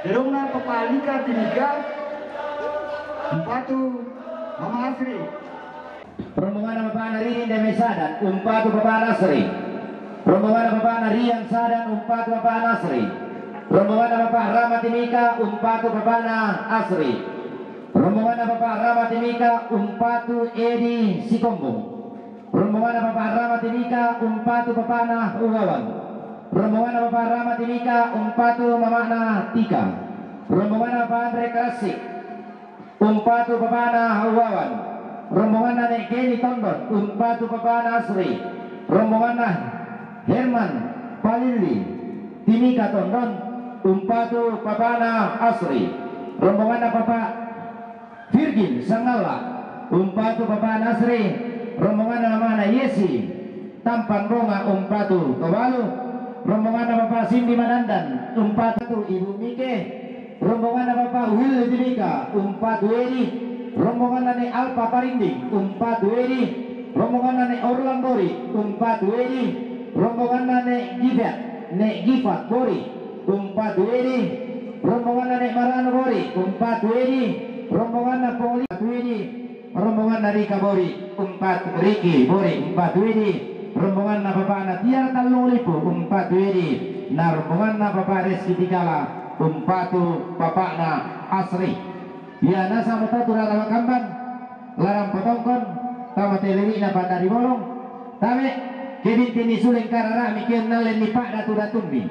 Minaterong te, derong na papalika tiniga, empatu Mama Asri. Rombongan Bapak Nariin Demesa dan Umpatu Bapak Nasri. Rombongan Bapak Narian Sadan Umpatu Bapak Nasri. Rombongan Bapak Ramatimika Umpatu Bapak Na Asri. Rombongan Bapak Ramatimika Umpatu Edi Sikombo. Rombongan Bapak Ramatimika Umpatu Bapak Na Ugawan. Rombongan Bapak Ramatimika Umpatu Mama Na Tika. Rombongan Bapak Andre Klasik. Umpatu Bapak Na Ugawan rombongan na Kenny Tondon, Unpatu Papana Asri, rombongan na Herman Palili, Timika Tondon, Umpatu Papana Asri, rombongan na Papa Virgin Sangala, Umpatu Papana Asri, rombongan na Mana Yesi, Tampan Bunga Umpatu Kawalu, rombongan na Papa Cindy Manandan, Umpatu Ibu Mike, rombongan na Papa Will Timika, Umpatu Eri, rombongan nane Alpa Parinding umpat dueri rombongan nane Orlan Bori umpat dueri rombongan nane Gifat ne Gifat Bori umpat dueri rombongan nane Marano Bori umpat dueri rombongan na Poli dueri rombongan na Rika Bori umpat Riki Bori umpat dueri rombongan na Bapak na Tiara Talulipo umpat dueri na rombongan na Reski Tigala umpatu Bapak na Asri. Ya nasa mata turara makamban larang potongkon tama teleri na bandari bolong. Tame kebin tini suling karara mikir nalen ni pak datu datumbi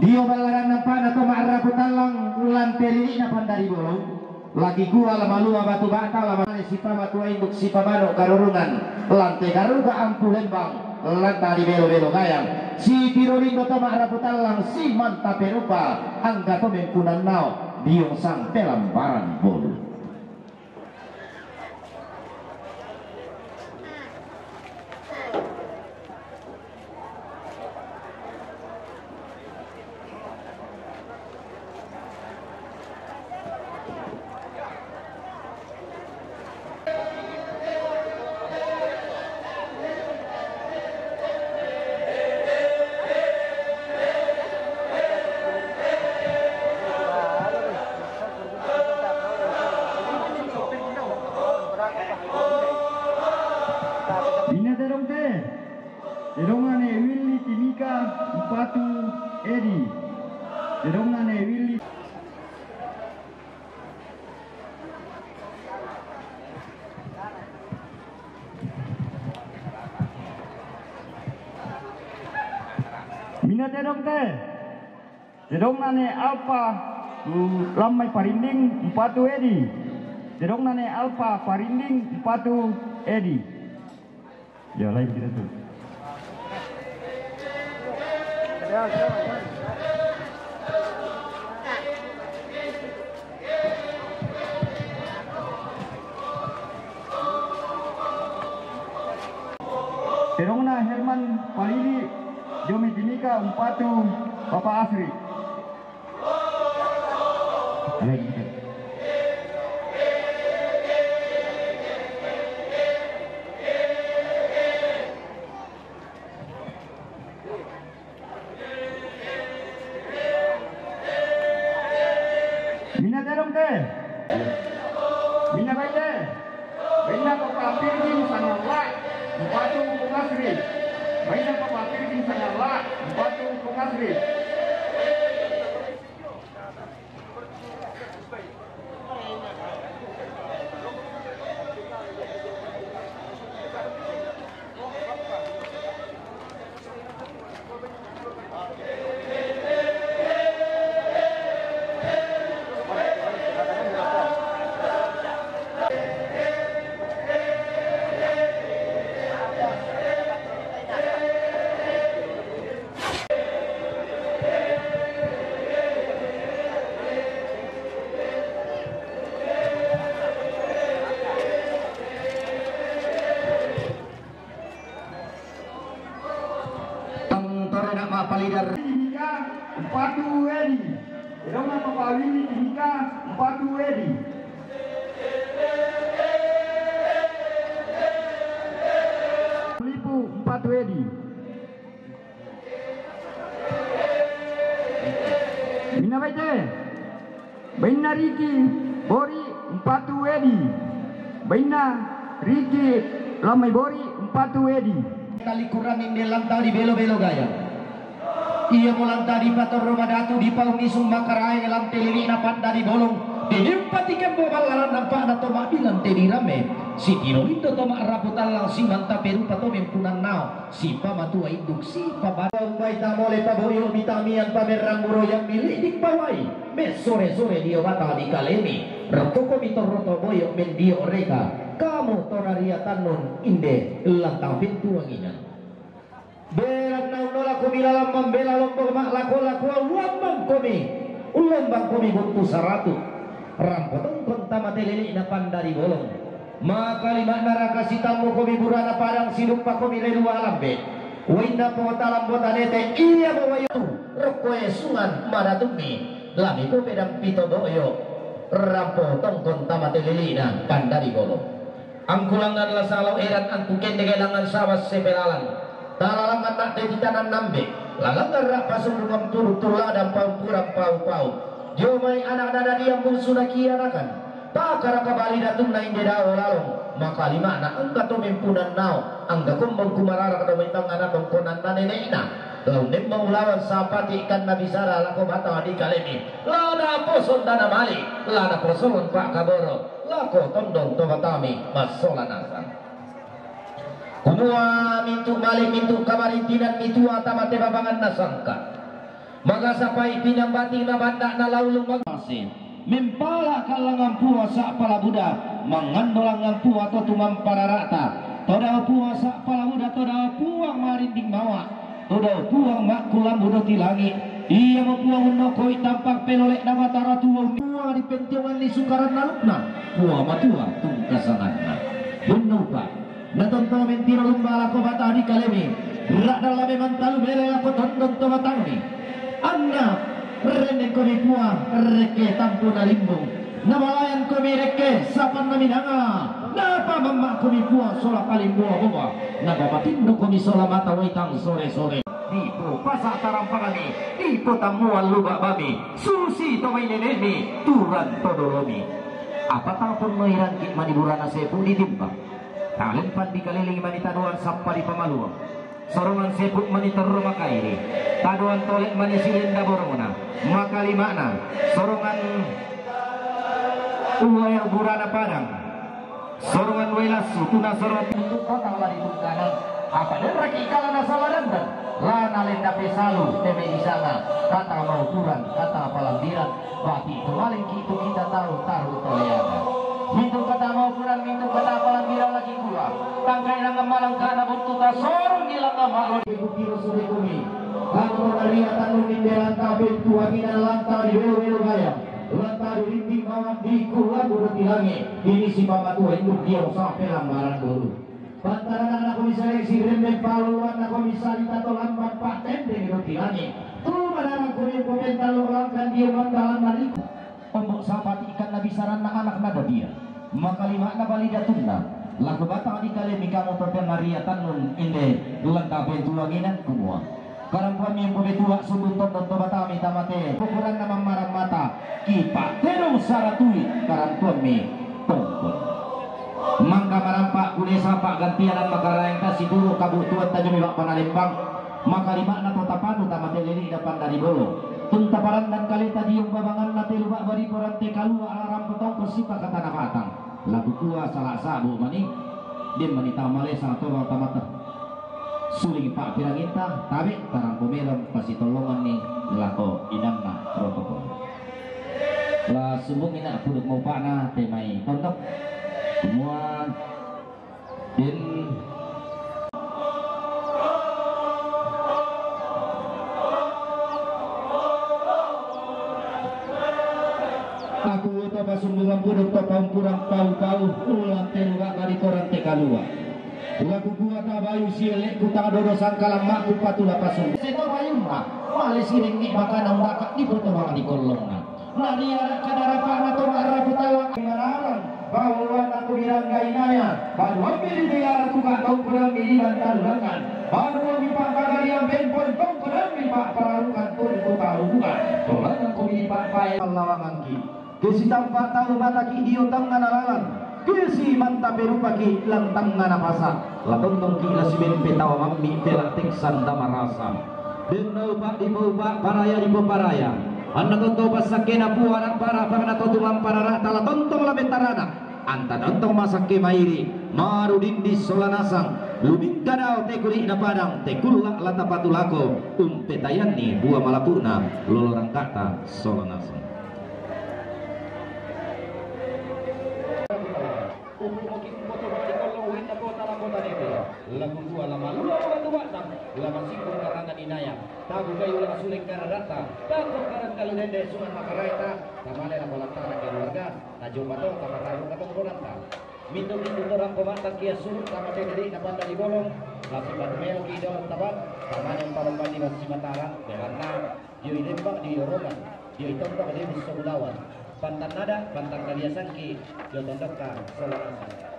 dio balarang nampak na to ma'arapu talang ulan teleri na bandari bolong. Lagi gua lama lua batu bata lama si pamatua induk si pamano karurungan. Lantai karuga ampu lembang lantari belo belo gayang si tirolindo to ma'arapu talang si manta perupa. Angga to mengkunan nao diong sang bolu Minaterong te, derong nane Alpha mm, Lamai Parinding empatu Edi. Derong nane Alpha Parinding empatu Edi. Ya lain kita tuh. Terongna Herman Palili Umpatu Papa Asri. às vezes. Pungasri. Tore nak mapalidar Timika Empatu Edi. Terongna papawili Timika Empatu Edi. Lipu Empatu Edi. Minna baite. Baina Riki Bori Empatu Edi. Baina Riki Lamai Bori Empatu Edi. Kali kurang ini lantar di belo-belo gaya. Ia melantah di pator romadatu di paungi sumba karai dalam telili dari bolong. Dihempati kembo balaran nampak na toma bilang tedi rame. Si tiro itu toma raputan langsing mantap peru pato mempunan nao. Si pamatua induk si pabada umbai tamole paboyo bitamian pamerang buro yang milik di pawai. Mes sore-sore dia bata di kalemi. Rokoko mitor roto boyo men dio reka. Kamu toraria tanun inde lantang pintu wanginan. Berat kumi lalam membela lombok mak lako lako wambang kumi ulombang kumi buntu saratu rampotong konta matelili na pandari bolong. Maka lima naraka sitamu kumi burana padang sidup pa kumi lelu alambe Winda po talam botanete iya bawayo rokoe sungan maratumi lami ko pedang pito doyo rampotong konta matelili na pandari bolong. Ang kulangan la salaw eran ang tuken de gelangan sawas sepelalan Talalang anak de tanan nambe. Lalang gerak pasurungam turu tula dan pau kurang pau pau. Jomai anak dada dia musuh kianakan. Pakara kabali datun na inde dao lalong. Maka lima anak angka to mempunan nao. Angka kumbang kumarara kada wentang anak bangkonan na nenekna Lau nembang lawan sapati ikan nabi sara lako bata di kalemi. Lada poson dana mali. Lada poson pak kaboro. Lako tondong to batami masola nasang Kumua mintu balik mintu kamaritinan mitu atamate babangan nasangka. Maka sapai pinambati na banda na laulung magmasin. Mimpala kalangan puasa pala buda. Mangandolangan pua to tumam pararata. Toda puasa pala buda toda puang marinding mawa. Toda puang mak kulam budo tilangi. Iya mau puang uno koi tampak pelolek na tuwa. Puang di pentiongan ni sukaran nalukna. Puang matua tungkasanganna. Bunuh pak. Dalam memang talu bele ako tonton to matangni. Anna rene ko ni pua reke tampu na limbong. Namalayan ko mi reke sapan na minanga. Napa mamma ko mi pua sola kalimbo bawa. Napapatindo ko mi sola mata waitang sore-sore. Tipo pasa tarang pangani, tipo tamuan luba babi, susi to may nenemi, turan todolomi. Apa tapon mo iran kit maniburana sepu di timbang? Talempan di kaliling manita duan sampai di pamaluang. Sorongan sepuk manita rumah kairi. Taduan tolek manisilin daborona. Maka limana. Sorongan uwaya burana padang. Sorongan welas tuna sorot untuk kota di kanan. Apa dan raki kala nasalah dan Lana lenda pesalu teme di sana. Kata mau kurang, kata palambiran. Bati kemarin itu kita tahu taruh toleana. Mintu kata mau kurang, mintu kata palambiran lagi pula. Tangkai nang malang kana buntuta sorong ilang malo di bukiro sore kumi. Kamu naria tanu mindelan kabin tuagi dan lantar di welo-welo gaya. Lantar di rinding mawat di kulan buru tilangi. Ini si mama tua induk dia sampai lambaran dulu. Bantaran anak komisaris si remben paluan anak komisaris tato lambat pak tendeng itu tilangi. Tuh mana kumin komentar orang kan dia mandalan maniku. Pembok sahabat nabi sarana anak nada dia. Maka lima na balida tunda. Laku batang di kali mikamu perpenaria tanun inde lengkap bentuanginan kumua. Karang kami yang boleh tua sumbu tonton to batami tamate. Ukuran nama marah mata. Kipa terong saratui karang kami tongkol. Mangka marampak kune sapa gantian ang makarayang ta siguro kabutuan ta jumi panalimbang maka lima na tatapano ta matelili dapan dari bolo tuntaparan dan kali tadi yung babangan na tilubak bari porante kalua alarang potong persipa kata na batang lagu tua salah sabu mani. Din manita male sa to tamata suling pak piranginta tabi tarang pumelon pasitolongan ni lako inang na protokol. La sumbung ina puduk mau pana temai tontok semua din Aku uta pasumbungan puduk topang kurang pau-pau ulang teruga kali koran tekalua. Lagu gua tabayu sielek ku dodo sangkalang makku patula pasung. Seto bayung mah, male siring ni makanan bakak di pertemuan di kolong na. Nari anak kadara pana to marah putawa kemarahan. Bahwa aku bilang gainanya, baru ambil dia aku gak tahu kurang milihan talurangan. Baru ambil pak kagak yang benpon kau kurang pak perarukan pun ku tahu bukan. Tolong aku paya lawangan ki kesi tampak tahu mata ki dio tangan alalan kesi manta berupa ki lang tangan apasa latontong ki la siben petawa mammi pela teksan damarasa Denau pak di pak paraya di paraya. Anda tonto pasakena puara para pangana tonto mampara tala la bentarana anta tonto masake mairi maru dindi solanasang luming kadau tekuri na padang. Tekulla lata patulako umpetayani buah malapuna. Lolorang kata solanasang lagu dua lama lula orang tua enam lama singkung karangan inaya tagu kayu lama suling karadata tagu karang kalu dende sungan makaraita tamale na balantara keluarga na jumato kapatayo katong konanta Mito mito orang pemantang kia surut sama tegeri na banda di bolong nasi batumel ki dalam tabat sama yang palomba di nasi mataran karena dia lembang di rogan dia itombang di sebulawan pantan nada pantan kaliasan ki dia tondokkan selamat